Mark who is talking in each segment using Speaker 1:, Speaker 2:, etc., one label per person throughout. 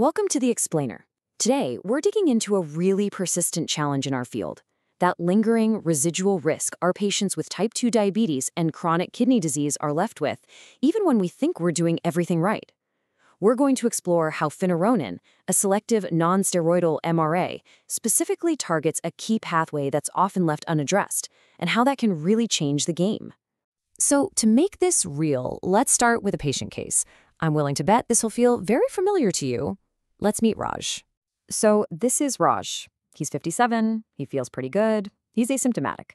Speaker 1: Welcome to The Explainer. Today, we're digging into a really persistent challenge in our field that lingering residual risk our patients with type 2 diabetes and chronic kidney disease are left with, even when we think we're doing everything right. We're going to explore how finerenone, a selective non-steroidal MRA, specifically targets a key pathway that's often left unaddressed, and how that can really change the game. So, to make this real, let's start with a patient case. I'm willing to bet this will feel very familiar to you. Let's meet Raj. So, this is Raj. He's 57, he feels pretty good, he's asymptomatic.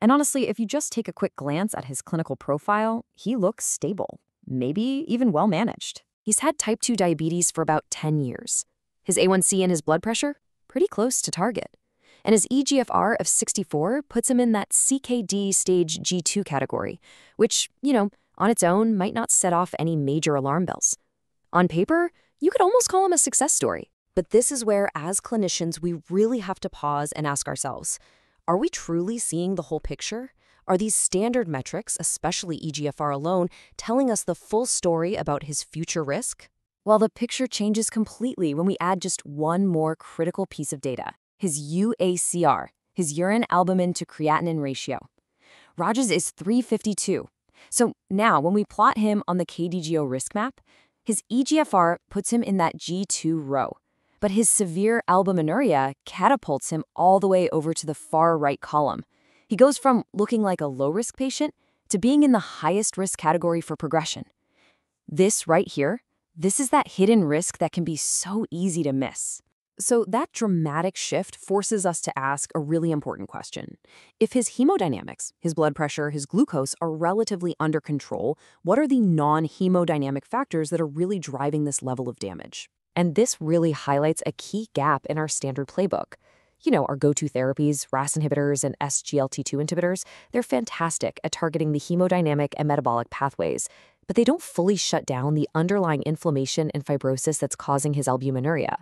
Speaker 1: And honestly, if you just take a quick glance at his clinical profile, he looks stable, maybe even well managed. He's had type 2 diabetes for about 10 years. His A1C and his blood pressure, pretty close to target. And his EGFR of 64 puts him in that CKD stage G2 category, which, you know, on its own might not set off any major alarm bells. On paper, you could almost call him a success story. But this is where, as clinicians, we really have to pause and ask ourselves, are we truly seeing the whole picture? Are these standard metrics, especially EGFR alone, telling us the full story about his future risk? Well, the picture changes completely when we add just one more critical piece of data, his UACR, his urine albumin to creatinine ratio. Raj's is 352. So now, when we plot him on the KDIGO risk map, his EGFR puts him in that G2 row, but his severe albuminuria catapults him all the way over to the far right column, he goes from looking like a low-risk patient to being in the highest risk category for progression. This right here, this is that hidden risk that can be so easy to miss. So that dramatic shift forces us to ask a really important question. If his hemodynamics, his blood pressure, his glucose are relatively under control, what are the non-hemodynamic factors that are really driving this level of damage? And this really highlights a key gap in our standard playbook you know, our go-to therapies, RAS inhibitors and SGLT2 inhibitors, they're fantastic at targeting the hemodynamic and metabolic pathways, but they don't fully shut down the underlying inflammation and fibrosis that's causing his albuminuria.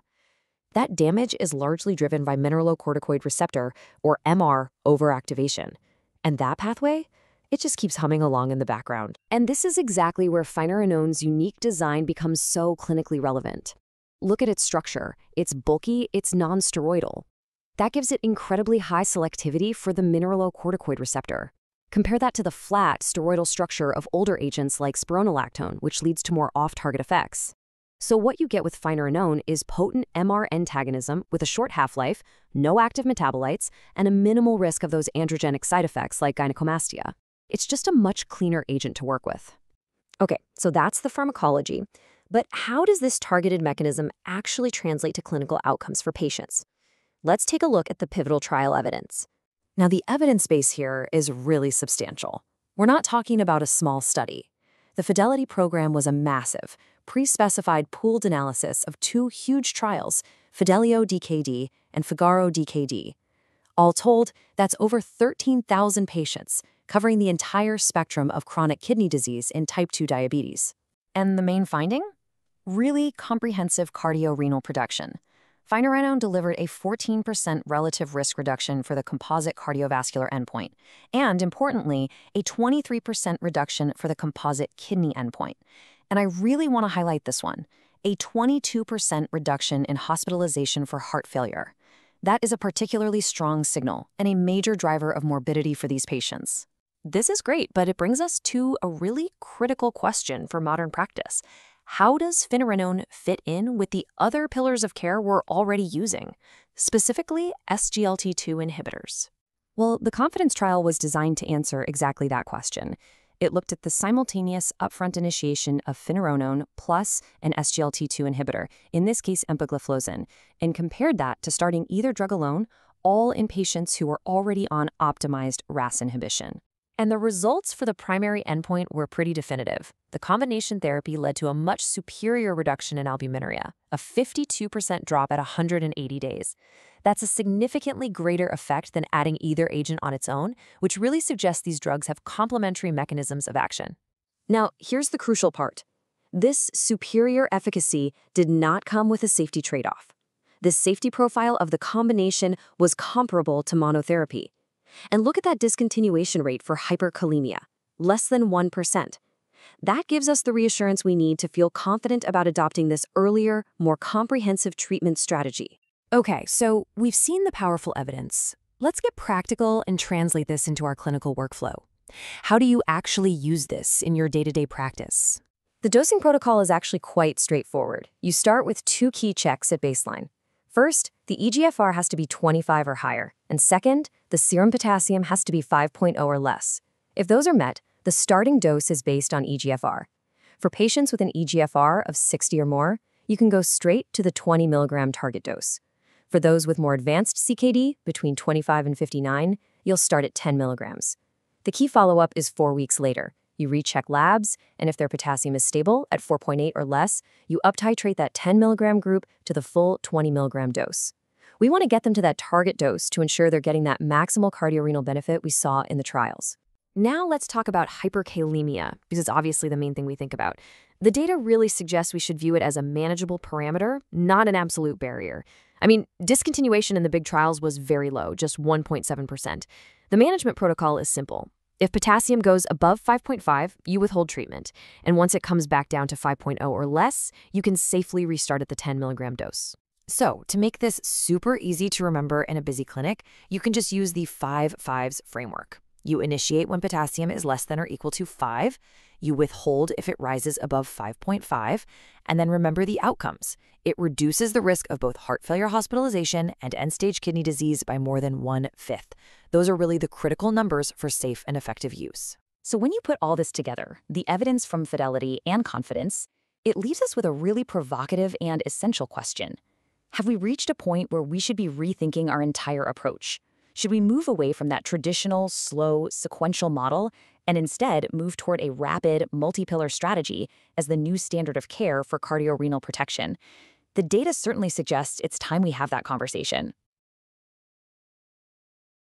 Speaker 1: That damage is largely driven by mineralocorticoid receptor, or MR, overactivation. And that pathway? It just keeps humming along in the background. And this is exactly where finerenone's unique design becomes so clinically relevant. Look at its structure. It's bulky, it's non-steroidal. That gives it incredibly high selectivity for the mineralocorticoid receptor. Compare that to the flat, steroidal structure of older agents like spironolactone, which leads to more off-target effects. So what you get with finerenone is potent MR antagonism with a short half-life, no active metabolites, and a minimal risk of those androgenic side effects like gynecomastia. It's just a much cleaner agent to work with. Okay, so that's the pharmacology. But how does this targeted mechanism actually translate to clinical outcomes for patients? let's take a look at the pivotal trial evidence. Now, the evidence base here is really substantial. We're not talking about a small study. The Fidelity program was a massive, pre-specified pooled analysis of two huge trials, Fidelio DKD and Figaro DKD. All told, that's over 13,000 patients, covering the entire spectrum of chronic kidney disease in type 2 diabetes. And the main finding? Really comprehensive cardiorenal protection. Finerenone delivered a 14% relative risk reduction for the composite cardiovascular endpoint, and importantly, a 23% reduction for the composite kidney endpoint. And I really want to highlight this one a 22% reduction in hospitalization for heart failure. That is a particularly strong signal and a major driver of morbidity for these patients. This is great, but it brings us to a really critical question for modern practice how does finerenone fit in with the other pillars of care we're already using, specifically SGLT2 inhibitors? Well, the confidence trial was designed to answer exactly that question. It looked at the simultaneous upfront initiation of finerenone plus an SGLT2 inhibitor, in this case empagliflozin, and compared that to starting either drug alone, all in patients who were already on optimized RAS inhibition. And the results for the primary endpoint were pretty definitive. The combination therapy led to a much superior reduction in albuminuria, a 52% drop at 180 days. That's a significantly greater effect than adding either agent on its own, which really suggests these drugs have complementary mechanisms of action. Now, here's the crucial part. This superior efficacy did not come with a safety trade-off. The safety profile of the combination was comparable to monotherapy. And look at that discontinuation rate for hyperkalemia, less than 1%. That gives us the reassurance we need to feel confident about adopting this earlier, more comprehensive treatment strategy.
Speaker 2: Okay, so we've seen the powerful evidence. Let's get practical and translate this into our clinical workflow. How do you actually use this in your day-to-day practice?
Speaker 1: The dosing protocol is actually quite straightforward. You start with two key checks at baseline. First, the EGFR has to be 25 or higher, and second, the serum potassium has to be 5.0 or less. If those are met, the starting dose is based on EGFR. For patients with an EGFR of 60 or more, you can go straight to the 20 milligram target dose. For those with more advanced CKD, between 25 and 59, you'll start at 10 milligrams. The key follow-up is four weeks later. You recheck labs, and if their potassium is stable at 4.8 or less, you uptitrate that 10 milligram group to the full 20 milligram dose. We want to get them to that target dose to ensure they're getting that maximal cardiorenal benefit we saw in the trials.
Speaker 2: Now let's talk about hyperkalemia, because it's obviously the main thing we think about. The data really suggests we should view it as a manageable parameter, not an absolute barrier. I mean, discontinuation in the big trials was very low, just 1.7%. The management protocol is simple. If potassium goes above 5.5, you withhold treatment. And once it comes back down to 5.0 or less, you can safely restart at the 10 milligram dose. So, to make this super easy to remember in a busy clinic, you can just use the five fives framework. You initiate when potassium is less than or equal to 5, you withhold if it rises above 5.5, and then remember the outcomes. It reduces the risk of both heart failure hospitalization and end stage kidney disease by more than one fifth. Those are really the critical numbers for safe and effective use.
Speaker 1: So, when you put all this together, the evidence from Fidelity and confidence, it leaves us with a really provocative and essential question. Have we reached a point where we should be rethinking our entire approach? Should we move away from that traditional, slow, sequential model and instead move toward a rapid, multi-pillar strategy as the new standard of care for cardiorenal protection? The data certainly suggests it's time we have that conversation.